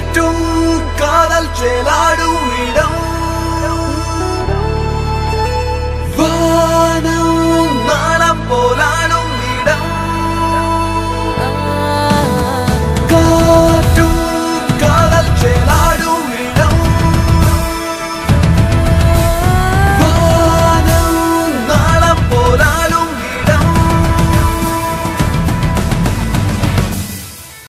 காட்டும் காதல் செயலாடும்